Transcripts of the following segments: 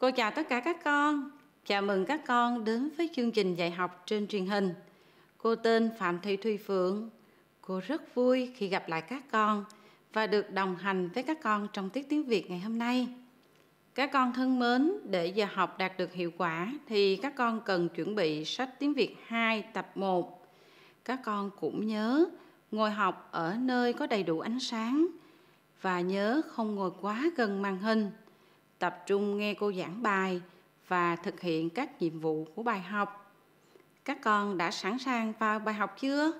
Cô chào tất cả các con. Chào mừng các con đến với chương trình dạy học trên truyền hình. Cô tên Phạm Thị Thùy Phượng. Cô rất vui khi gặp lại các con và được đồng hành với các con trong tiết tiếng Việt ngày hôm nay. Các con thân mến, để giờ học đạt được hiệu quả thì các con cần chuẩn bị sách tiếng Việt 2 tập 1. Các con cũng nhớ ngồi học ở nơi có đầy đủ ánh sáng và nhớ không ngồi quá gần màn hình. Tập trung nghe cô giảng bài và thực hiện các nhiệm vụ của bài học. Các con đã sẵn sàng vào bài học chưa?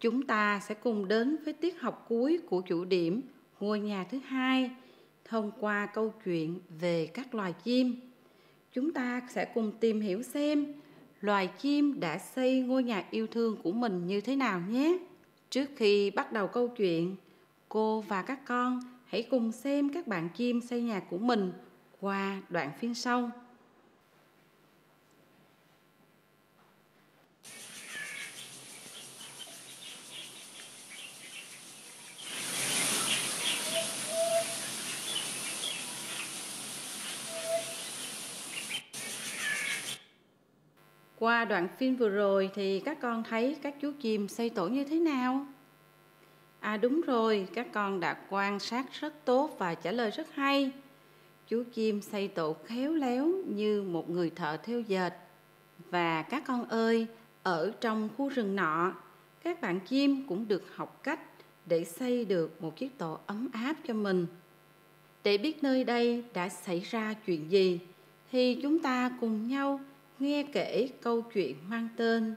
Chúng ta sẽ cùng đến với tiết học cuối của chủ điểm ngôi nhà thứ hai thông qua câu chuyện về các loài chim. Chúng ta sẽ cùng tìm hiểu xem loài chim đã xây ngôi nhà yêu thương của mình như thế nào nhé. Trước khi bắt đầu câu chuyện, cô và các con hãy cùng xem các bạn chim xây nhà của mình qua đoạn phim sau. Qua đoạn phim vừa rồi thì các con thấy các chú chim xây tổ như thế nào? À đúng rồi, các con đã quan sát rất tốt và trả lời rất hay. Chú chim xây tổ khéo léo như một người thợ theo dệt. Và các con ơi, ở trong khu rừng nọ, các bạn chim cũng được học cách để xây được một chiếc tổ ấm áp cho mình. Để biết nơi đây đã xảy ra chuyện gì, thì chúng ta cùng nhau nghe kể câu chuyện mang tên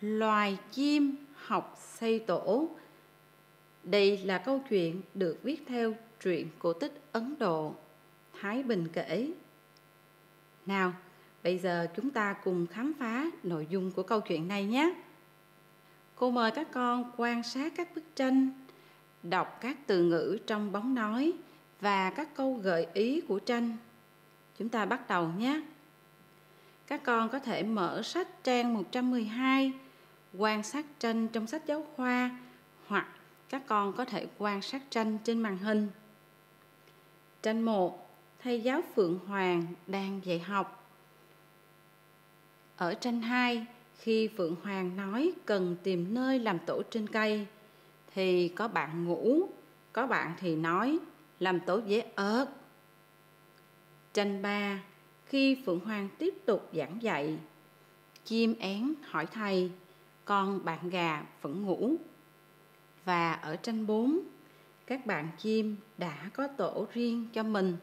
Loài chim học xây tổ. Đây là câu chuyện được viết theo truyện cổ tích Ấn Độ, Thái Bình kể. Nào, bây giờ chúng ta cùng khám phá nội dung của câu chuyện này nhé. Cô mời các con quan sát các bức tranh, đọc các từ ngữ trong bóng nói và các câu gợi ý của tranh. Chúng ta bắt đầu nhé. Các con có thể mở sách trang 112, quan sát tranh trong sách giáo khoa hoặc các con có thể quan sát tranh trên màn hình. Tranh 1, thầy giáo Phượng Hoàng đang dạy học. Ở tranh 2, khi Phượng Hoàng nói cần tìm nơi làm tổ trên cây, thì có bạn ngủ, có bạn thì nói làm tổ dễ ớt. Tranh 3, khi Phượng Hoàng tiếp tục giảng dạy, chim én hỏi thầy, con bạn gà vẫn ngủ. Và ở tranh 4, các bạn chim đã có tổ riêng cho mình.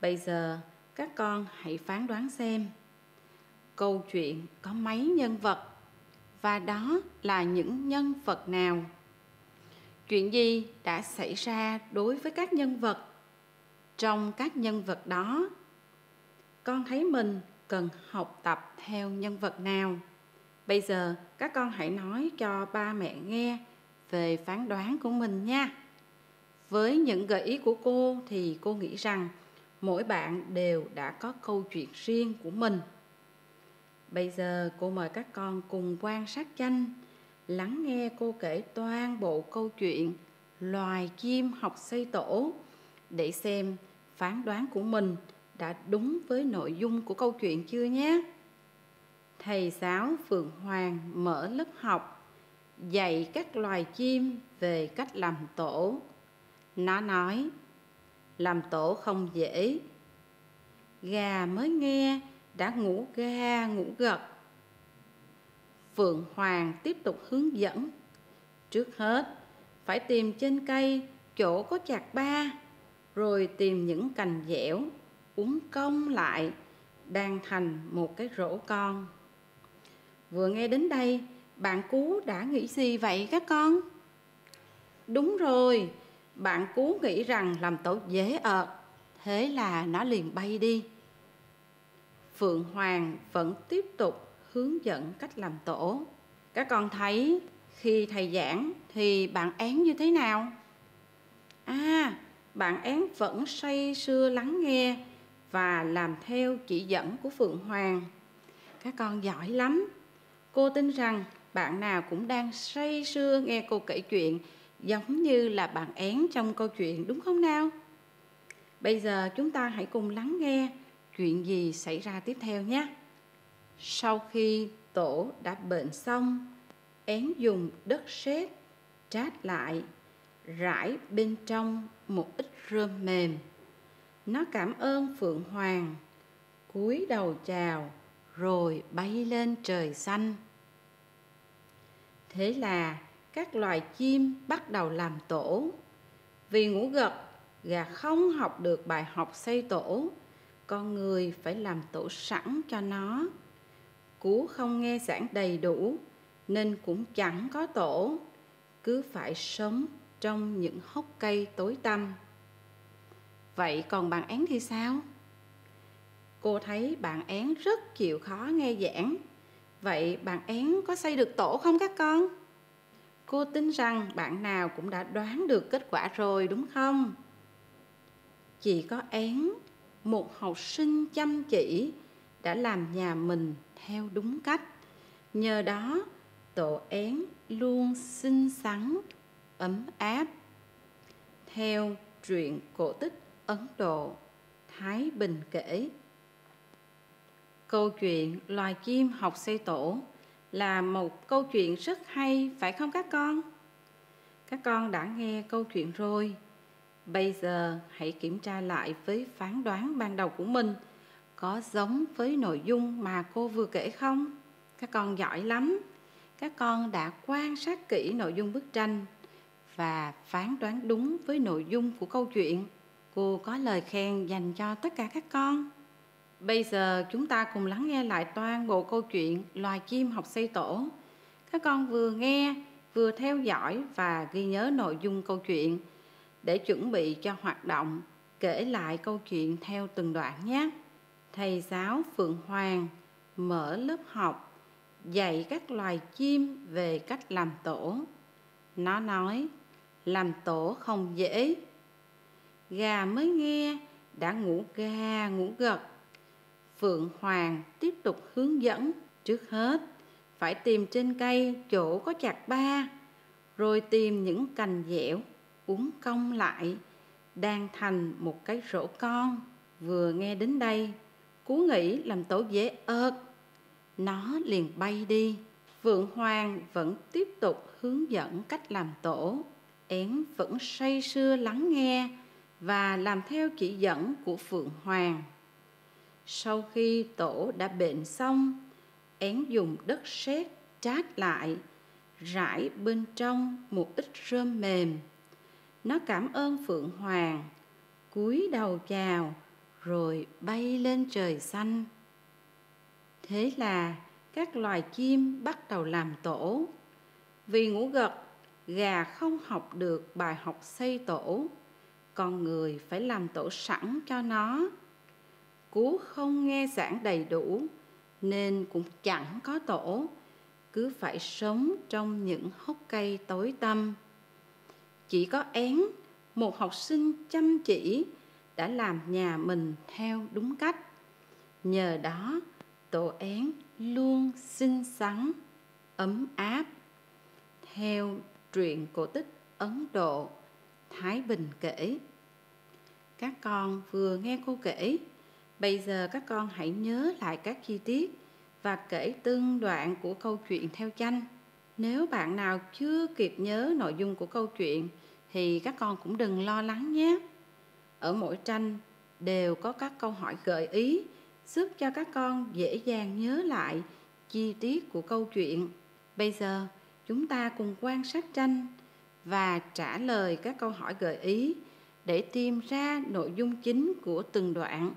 Bây giờ các con hãy phán đoán xem câu chuyện có mấy nhân vật và đó là những nhân vật nào. Chuyện gì đã xảy ra đối với các nhân vật? Trong các nhân vật đó con thấy mình cần học tập theo nhân vật nào bây giờ các con hãy nói cho ba mẹ nghe về phán đoán của mình nha. Với những gợi ý của cô thì cô nghĩ rằng mỗi bạn đều đã có câu chuyện riêng của mình. Bây giờ cô mời các con cùng quan sát tranh lắng nghe cô kể toàn bộ câu chuyện loài chim học xây tổ để xem phán đoán của mình đã đúng với nội dung của câu chuyện chưa nhé? Thầy giáo Phượng Hoàng mở lớp học dạy các loài chim về cách làm tổ. Nó nói, làm tổ không dễ. Gà mới nghe đã ngủ ga ngủ gật. Phượng Hoàng tiếp tục hướng dẫn. Trước hết, phải tìm trên cây chỗ có chạc ba, rồi tìm những cành dẻo uốn cong lại đang thành một cái rổ con vừa nghe đến đây bạn cú đã nghĩ gì vậy các con đúng rồi, bạn cú nghĩ rằng làm tổ dễ ợt, thế là nó liền bay đi phượng hoàng vẫn tiếp tục hướng dẫn cách làm tổ các con thấy, khi thầy giảng thì bạn én như thế nào à bạn én vẫn say sưa lắng nghe và làm theo chỉ dẫn của Phượng Hoàng. Các con giỏi lắm. Cô tin rằng bạn nào cũng đang say sưa nghe cô kể chuyện giống như là bạn én trong câu chuyện đúng không nào? Bây giờ chúng ta hãy cùng lắng nghe chuyện gì xảy ra tiếp theo nhé. Sau khi tổ đã bệnh xong, én dùng đất sét trát lại, rải bên trong một ít rơm mềm. Nó cảm ơn Phượng Hoàng, cúi đầu chào rồi bay lên trời xanh. Thế là các loài chim bắt đầu làm tổ. Vì ngủ gật, gà không học được bài học xây tổ, con người phải làm tổ sẵn cho nó. Cú không nghe giảng đầy đủ, nên cũng chẳng có tổ, cứ phải sống trong những hốc cây tối tăm. Vậy còn bạn én thì sao? Cô thấy bạn én rất chịu khó nghe giảng. Vậy bạn én có xây được tổ không các con? Cô tin rằng bạn nào cũng đã đoán được kết quả rồi đúng không? Chỉ có én, một học sinh chăm chỉ đã làm nhà mình theo đúng cách. Nhờ đó, tổ én luôn xinh xắn, ấm áp. Theo truyện cổ tích Ấn Độ, Thái Bình kể. Câu chuyện loài chim học xây tổ là một câu chuyện rất hay, phải không các con? Các con đã nghe câu chuyện rồi. Bây giờ hãy kiểm tra lại với phán đoán ban đầu của mình có giống với nội dung mà cô vừa kể không? Các con giỏi lắm. Các con đã quan sát kỹ nội dung bức tranh và phán đoán đúng với nội dung của câu chuyện. Cô có lời khen dành cho tất cả các con. Bây giờ chúng ta cùng lắng nghe lại toàn bộ câu chuyện Loài chim học xây tổ. Các con vừa nghe, vừa theo dõi và ghi nhớ nội dung câu chuyện để chuẩn bị cho hoạt động kể lại câu chuyện theo từng đoạn nhé. Thầy giáo Phượng Hoàng mở lớp học dạy các loài chim về cách làm tổ. Nó nói, làm tổ không dễ. Gà mới nghe đã ngủ gà ngủ gật Phượng Hoàng tiếp tục hướng dẫn trước hết. Phải tìm trên cây chỗ có chặt ba, rồi tìm những cành dẻo uốn cong lại, đang thành một cái rổ con. Vừa nghe đến đây, cú nghĩ làm tổ dễ ợt. Nó liền bay đi. Phượng Hoàng vẫn tiếp tục hướng dẫn cách làm tổ. Én vẫn say sưa lắng nghe và làm theo chỉ dẫn của Phượng Hoàng sau khi tổ đã bệnh xong, én dùng đất sét trát lại, rải bên trong một ít rơm mềm. Nó cảm ơn Phượng Hoàng, cúi đầu chào, rồi bay lên trời xanh. Thế là các loài chim bắt đầu làm tổ. Vì ngủ gật, gà không học được bài học xây tổ, con người phải làm tổ sẵn cho nó cú không nghe giảng đầy đủ, nên cũng chẳng có tổ. Cứ phải sống trong những hốc cây tối tăm. Chỉ có én, một học sinh chăm chỉ, đã làm nhà mình theo đúng cách. Nhờ đó, tổ én luôn xinh xắn, ấm áp. Theo truyện cổ tích ấn độ, thái bình kể, các con vừa nghe cô kể Bây giờ các con hãy nhớ lại các chi tiết và kể từng đoạn của câu chuyện theo tranh. Nếu bạn nào chưa kịp nhớ nội dung của câu chuyện, thì các con cũng đừng lo lắng nhé. Ở mỗi tranh đều có các câu hỏi gợi ý, giúp cho các con dễ dàng nhớ lại chi tiết của câu chuyện. Bây giờ, chúng ta cùng quan sát tranh và trả lời các câu hỏi gợi ý để tìm ra nội dung chính của từng đoạn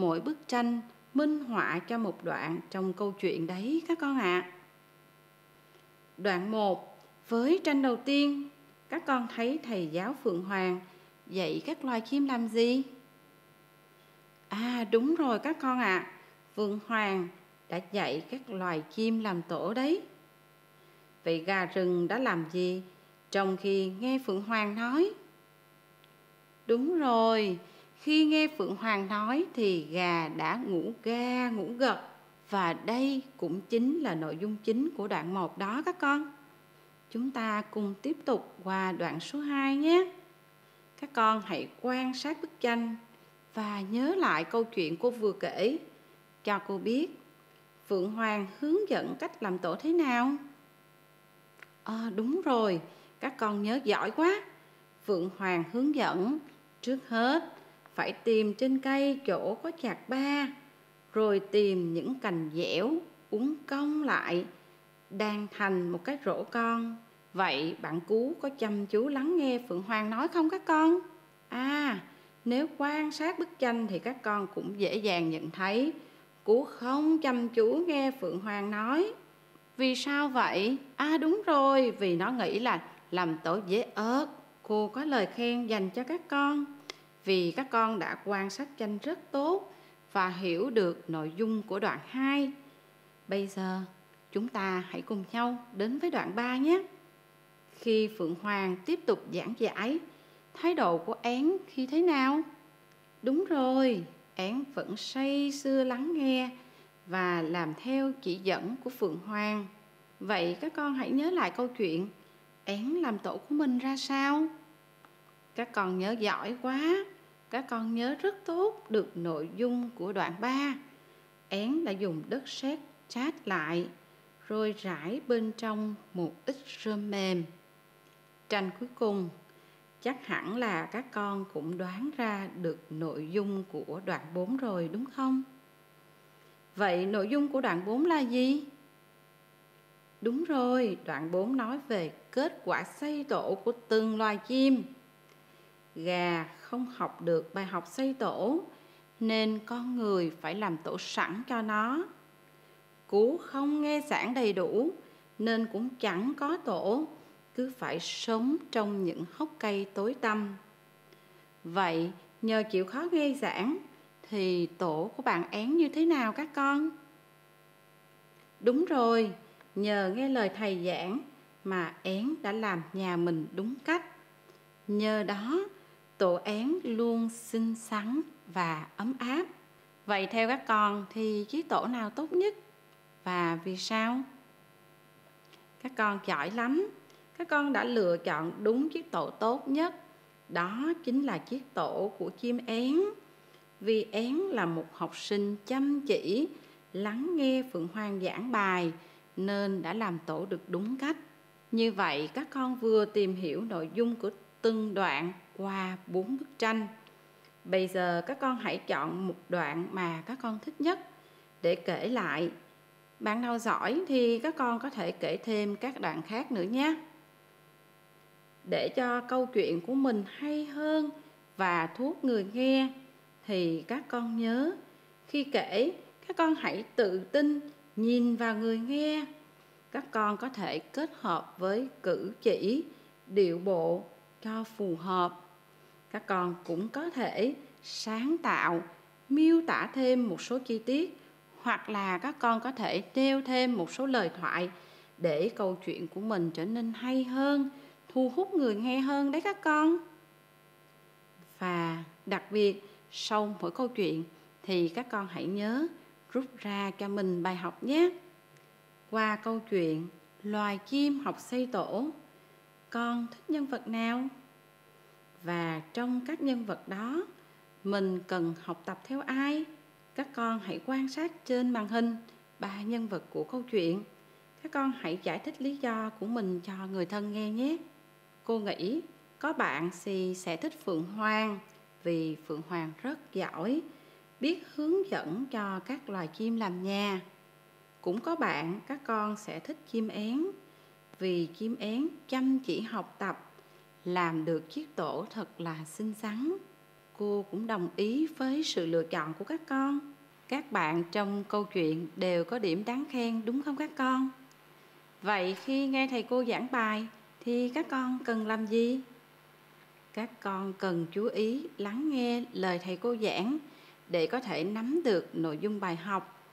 mỗi bức tranh minh họa cho một đoạn trong câu chuyện đấy các con ạ. À. Đoạn 1 Với tranh đầu tiên, các con thấy thầy giáo Phượng Hoàng dạy các loài chim làm gì? À đúng rồi các con ạ, à. Phượng Hoàng đã dạy các loài chim làm tổ đấy. Vậy gà rừng đã làm gì trong khi nghe Phượng Hoàng nói? Đúng rồi, khi nghe Phượng Hoàng nói thì gà đã ngủ ga ngủ gật và đây cũng chính là nội dung chính của đoạn 1 đó các con. Chúng ta cùng tiếp tục qua đoạn số 2 nhé. Các con hãy quan sát bức tranh, và nhớ lại câu chuyện cô vừa kể cho cô biết Phượng Hoàng hướng dẫn cách làm tổ thế nào? À, đúng rồi, các con nhớ giỏi quá. Phượng Hoàng hướng dẫn trước hết phải tìm trên cây chỗ có chạc ba, rồi tìm những cành dẻo uốn cong lại, đang thành một cái rổ con. Vậy bạn Cú có chăm chú lắng nghe Phượng Hoàng nói không các con? À, nếu quan sát bức tranh thì các con cũng dễ dàng nhận thấy Cú không chăm chú nghe Phượng Hoàng nói. Vì sao vậy? À đúng rồi, vì nó nghĩ là làm tổ dễ ớt. Cô có lời khen dành cho các con vì các con đã quan sát tranh rất tốt và hiểu được nội dung của đoạn 2. Bây giờ chúng ta hãy cùng nhau đến với đoạn 3 nhé. Khi Phượng Hoàng tiếp tục giảng giải, thái độ của én khi thế nào? Đúng rồi, én vẫn say sưa lắng nghe và làm theo chỉ dẫn của Phượng Hoàng. Vậy các con hãy nhớ lại câu chuyện én làm tổ của mình ra sao? Các con nhớ giỏi quá, các con nhớ rất tốt được nội dung của đoạn 3. Én đã dùng đất sét chát lại, rồi rải bên trong một ít rơm mềm. Tranh cuối cùng chắc hẳn là các con cũng đoán ra được nội dung của đoạn 4 rồi đúng không? Vậy nội dung của đoạn 4 là gì? Đúng rồi, đoạn 4 nói về kết quả xây tổ của từng loài chim. Gà không học được bài học xây tổ, nên con người phải làm tổ sẵn cho nó. Cú không nghe giảng đầy đủ, nên cũng chẳng có tổ, cứ phải sống trong những hốc cây tối tăm. Vậy, nhờ chịu khó nghe giảng, thì tổ của bạn én như thế nào các con? Đúng rồi, nhờ nghe lời thầy giảng mà én đã làm nhà mình đúng cách. Nhờ đó, tổ én luôn xinh xắn và ấm áp. Vậy theo các con thì chiếc tổ nào tốt nhất và vì sao? Các con giỏi lắm. Các con đã lựa chọn đúng chiếc tổ tốt nhất. Đó chính là chiếc tổ của chim én. Vì én là một học sinh chăm chỉ, lắng nghe Phượng Hoàng giảng bài nên đã làm tổ được đúng cách. Như vậy các con vừa tìm hiểu nội dung của từng đoạn qua bốn bức tranh. Bây giờ các con hãy chọn một đoạn mà các con thích nhất để kể lại. Bạn nào giỏi thì các con có thể kể thêm các đoạn khác nữa nhé. Để cho câu chuyện của mình hay hơn và thu hút người nghe thì các con nhớ, khi kể, các con hãy tự tin nhìn vào người nghe các con có thể kết hợp với cử chỉ, điệu bộ cho phù hợp các con cũng có thể sáng tạo, miêu tả thêm một số chi tiết, hoặc là các con có thể nêu thêm một số lời thoại để câu chuyện của mình trở nên hay hơn, thu hút người nghe hơn đấy các con. Và đặc biệt, sau mỗi câu chuyện thì các con hãy nhớ rút ra cho mình bài học nhé. Qua câu chuyện, loài chim học xây tổ, con thích nhân vật nào? Và trong các nhân vật đó, mình cần học tập theo ai? Các con hãy quan sát trên màn hình ba nhân vật của câu chuyện. Các con hãy giải thích lý do của mình cho người thân nghe nhé. Cô nghĩ có bạn thì sẽ thích phượng hoàng, vì phượng hoàng rất giỏi, biết hướng dẫn cho các loài chim làm nhà. Cũng có bạn, các con sẽ thích chim én, vì chim én chăm chỉ học tập làm được chiếc tổ thật là xinh xắn. Cô cũng đồng ý với sự lựa chọn của các con. Các bạn trong câu chuyện đều có điểm đáng khen, đúng không các con? Vậy khi nghe thầy cô giảng bài, thì các con cần làm gì? Các con cần chú ý lắng nghe lời thầy cô giảng để có thể nắm được nội dung bài học.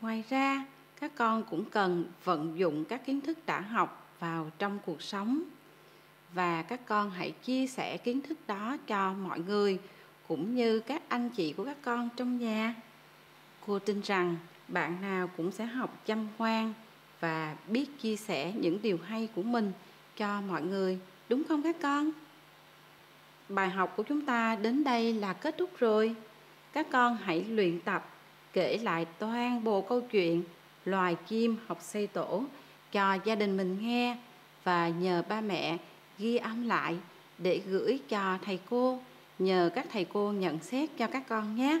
Ngoài ra, các con cũng cần vận dụng các kiến thức đã học vào trong cuộc sống và các con hãy chia sẻ kiến thức đó cho mọi người, cũng như các anh chị của các con trong nhà. Cô tin rằng bạn nào cũng sẽ học chăm ngoan và biết chia sẻ những điều hay của mình cho mọi người, đúng không các con? Bài học của chúng ta đến đây là kết thúc rồi. Các con hãy luyện tập, kể lại toàn bộ câu chuyện loài chim học xây tổ cho gia đình mình nghe và nhờ ba mẹ ghi âm lại để gửi cho thầy cô, nhờ các thầy cô nhận xét cho các con nhé.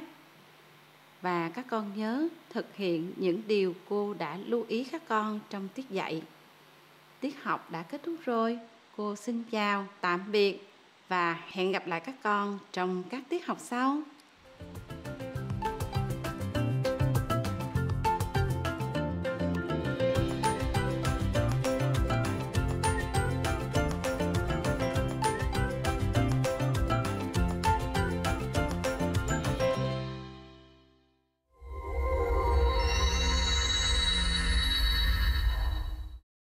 Và các con nhớ thực hiện những điều cô đã lưu ý các con trong tiết dạy. Tiết học đã kết thúc rồi. Cô xin chào, tạm biệt và hẹn gặp lại các con trong các tiết học sau.